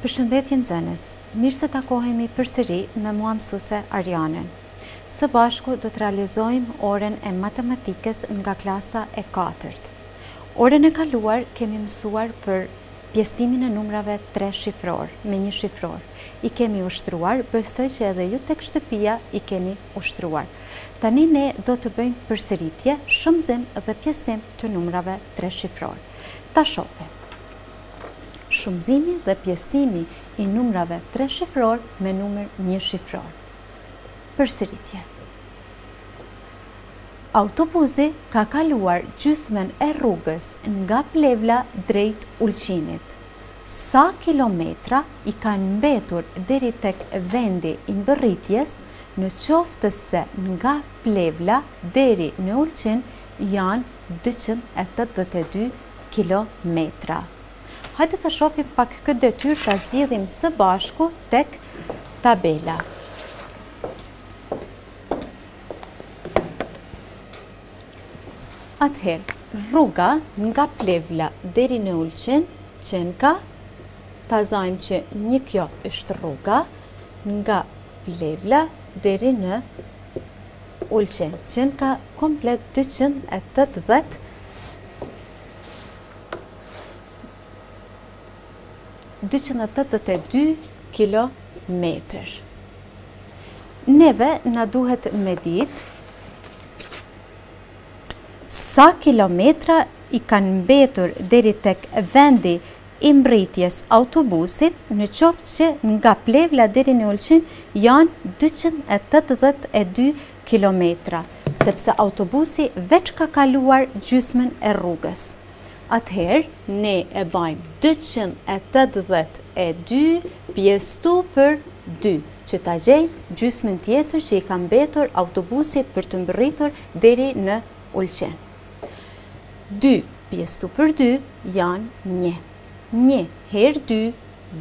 Përshëndetje nxënës, mirë se takohemi përsëri me mua mësuse Arjanën. Së bashku do të realizojmë orën e matematikës nga klasa e katërt. Orën e kaluar kemi mësuar për Pjestimin e numrave tre shifror me një shifror i kemi ushtruar, besoj që edhe ju tek shtëpia i keni ushtruar. Tani ne do të bëjmë përsëritje, shumëzim dhe pjestim të numrave tre shifror. Ta shofim. Shumëzimi dhe pjestimi i numrave tre shifror me numër një shifror. Përsëritje. Autobusi ka kaluar gjysmën e rrugës nga Plevla drejt Ulqinit. Sa kilometra i kanë mbetur deri tek vendi i mbërritjes, në qoftë se nga Plevla deri në Ulqin janë dyqind e tetëdhjetë e dy kilometra. Hajde ta shofim pak këtë detyrë ta zgjidhim së bashku tek tabela. Atëherë, rruga nga Plevla deri në Ulqin qenka, ta zajmë që një kjo është rruga nga Plevla deri në Ulqin qenka komplet 280 dyqind e tetëdhjetë e dy kilometër. Neve na duhet me ditë sa kilometra i kanë mbetur deri tek vendi i mbritjes autobusit në qoftë që nga Plevla deri në Ulqin janë dyqind e tetëdhjetë e dy kilometra, sepse autobusi veç ka kaluar gjysmën e rrugës. atëherë ne e bajmë dyqind e tetëdhjetë e dy pjestu për dy, që ta gjejmë gjysmën tjetër që i ka mbetur autobusit për të mbërritur deri në Ulqin. Dy pjestu për dy janë një. Një herë dy,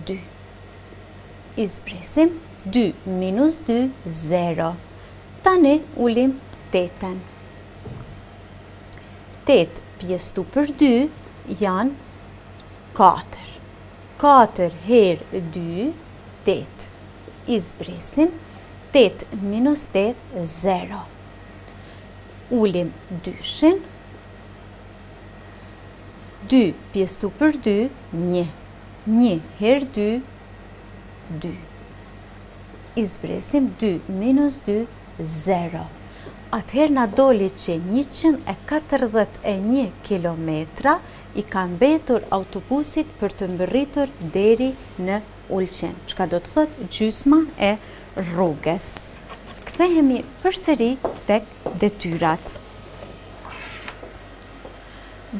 dy. I zbresim, dy minus dy, zero. Tani ulim tetën. Tetë pjestu për dy janë katër. Katër herë dy, tetë. I zbresim. Tetë minus tetë, zero. Ulim dyshin. Dy pjestu për dy, një. Një herë dy, dy. I zbresim dy minus dy, zero. Atëherë na doli që njëqind e katërdhjetë e një kilometra i ka mbetur autobusit për të mbërritur deri në Ulqin, çka do të thotë gjysma e rrugës. Kthehemi përsëri tek detyrat.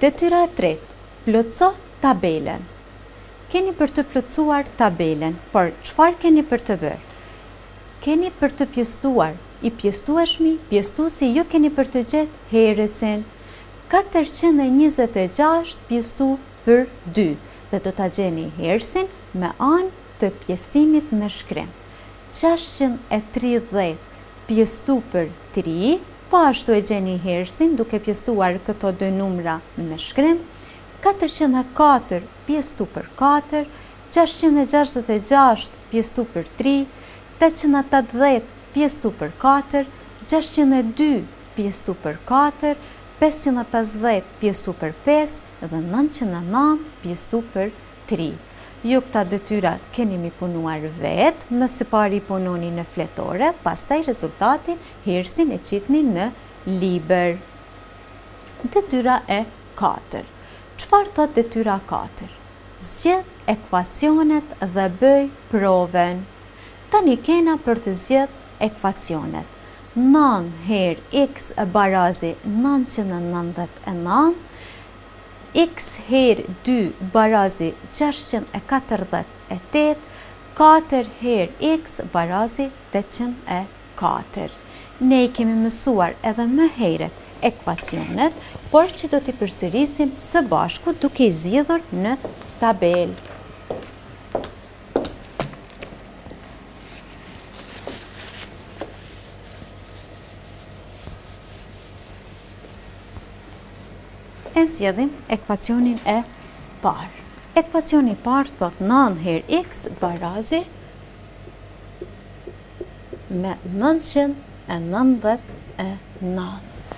Detyra e tretë, plotëso tabelën. Keni për të plotësuar tabelën, por çfarë keni për të bërë? Keni për të pjestuar, i pjestueshmi, pjestusi ju keni për të gjet herësin katërqind e njëzet e gjashtë pjestu për dy dhe do ta gjeni hersin me anë të pjestimit me shkrim gjashtëqind e tridhjetë pjestu për tri po ashtu e gjeni hersin duke pjestuar këto dy numra me shkrim katërqind e katër pjestu për katër gjashtëqind e gjashtëdhjetë e gjashtë pjestu për tri, tetëqind e tetëdhjetë pjestu për katër, gjashtëqind e dy pjestu për katër, pesëqind e pesëdhjetë pjestu për pesë dhe nëntëqind e nëntë pjestu për tri. Ju këta detyrat keni m'i punuar vetë, më së pari i punoni në fletore, pastaj rezultatin, hirsin e qitni në libër. Detyra e katër. Çfarë thotë detyra katër? Zgjidh ekvacionet dhe bëj provën. Tani kena për të zgjidh ekvacionet. Nëntë herë iks barazi nëntëqind e nëntëdhjetë e nëntë, iks herë dy barazi gjashtëqind e katërdhjetë e tetë, katër herë iks barazi tetëqind e katër. Ne i kemi mësuar edhe më herët ekvacionet, por që do t'i përsërisim së bashku duke i zgjidhur në tabelë. E zgjedhim ekvacionin e parë. Ekvacioni i parë thotë 9 herë x barazi me nëntëqind e nëntëdhjetë e nëntë.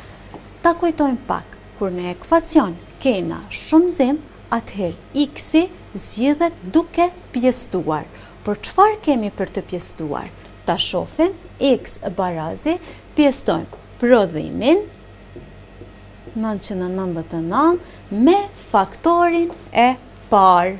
Ta kujtojmë pak, kur në ekvacion kena shumëzim, atëherë x-i zgjidhet duke pjestuar. Por çfarë kemi për të pjestuar? Ta shofim x barazi, pjestojmë prodhimin, 999 me faktorin e parë.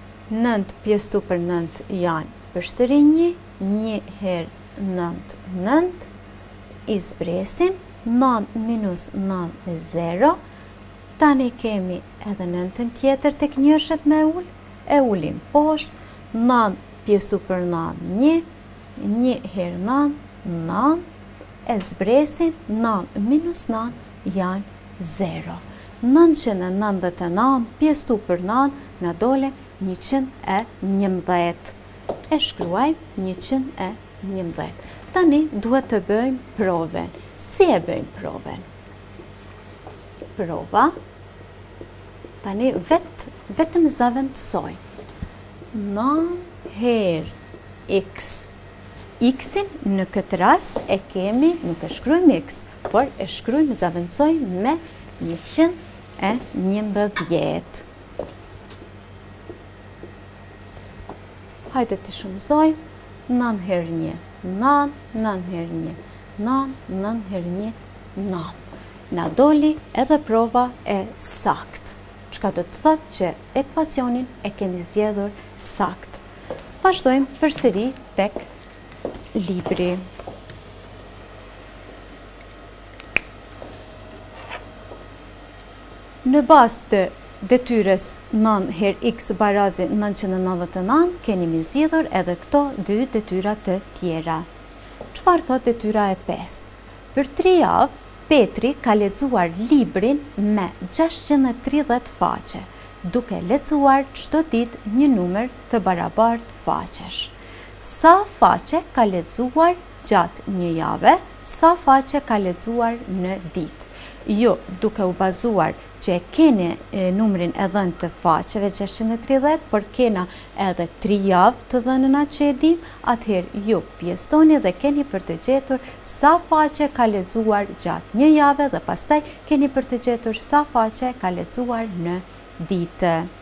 Nëntë pjestu për nëntë janë përsëri një, nji herë nëntë nëntë, i zbresim, nëntë minus nëntë e zero, tani kemi edhe nëntën tjetër tek njëshet me ul, e ulim poshtë, nëntë pjestu për nëntë nji, nji herë nëntë nëntë, e zbresim, nëntë minus nëntë, janë zero. Nëntëqind e nëntëdhjetë e nëntë pjesëtu për nëntë na doli njëqind e njëmbëdhjetë. E shkruajmë njëqind e njëmbëdhjetë. Tani duhet të bëjmë provën. Si e bëjmë proven? Prova. Tani vetëm zëvendësojmë. Nëntë herë x. X-in në këtë rast e kemi, nuk e shkruajmë x, Por e shkruajmë zëvendësojmë me njëqind e njëmbëdhjetë. Hajde të shumëzojmë, nën her një, nën, nën her një, nën, nën her një, nën. Na doli edhe prova e saktë, çka do të thotë që ekuacionin e kemi zgjidhur saktë. Vazhdojmë përsëri tek libri. Në bazë të detyrës 9 herë x barazi 999, keni mi zidhur edhe këto dy detyra të tjera. Çfarë thotë detyra e pestë? Për tri javë, Petri ka lexuar librin me 630 faqe, duke lexuar çdo ditë një numër të barabartë faqesh. Sa faqe ka lexuar gjatë një jave, sa faqe ka lexuar në ditë. Ju, duke u bazuar që e keni numrin e dhënë të faqeve 630, por kena edhe 3 javë të dhëna që e dimë, atëherë ju pjestoni dhe keni për të gjetur sa faqe ka lexuar gjatë një jave dhe pastaj keni për të gjetur sa faqe ka lexuar në ditë.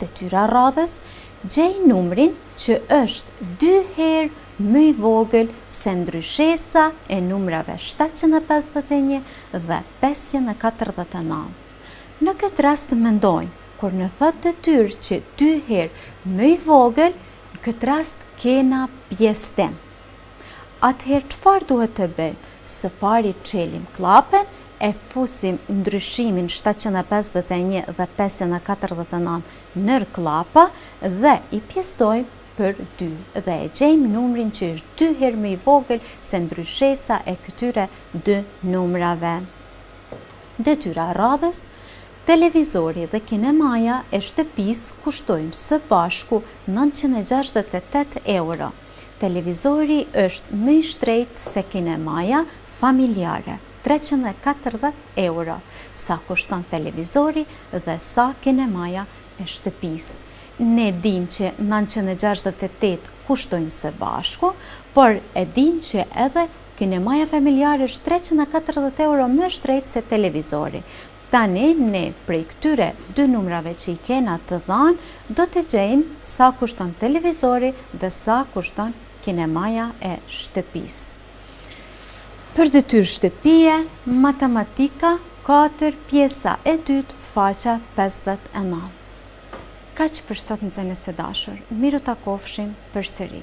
Detyra e radhës gjej numrin që është dy herë më i vogël se ndryshesa e numrave 751 dhe 549. Në këtë rast të mendojmë, kur na thotë detyra që dy herë më i vogël, në këtë rast kena pjestim. Atëherë çfarë duhet të bëjmë? Së pari çelim kllapen, e fusim ndryshimin shtatëqind e pesëdhjetë e një dhe pesëqind e katërdhjetë e nëntë nër kllapa dhe i pjestojmë për dy dhe e gjejmë numrin që është dy herë më i vogël se ndryshesa e këtyre dy numrave. Detyra e radhës, Televizori dhe kinemaja e shtëpisë kushtojnë së bashku nëntëqind e gjashtëdhjetë e tetë euro. Televizori është më i shtrejtë se kinemaja familjare, treqind e katërdhjetë euro, sa kushton televizori dhe sa kinemaja e shtëpisë. Ne dimë që nëntëqind e gjashtëdhjetë e tetë kushtojnë së bashku, por e dimë që edhe kinemaja familjare është treqind e katërdhjetë euro më e shtrejtë se televizori. Tani ne prej këtyre dy numrave që i kena të dhanë do të gjejmë sa kushton televizori dhe sa kushton kinemaja e shtëpisë. Për detyrë shtëpie, matematika katër pjesa e dytë faqja pesëdhjetë e nëntë. Kaq për sot nxënës e dashur, mirë u takofshim përsëri.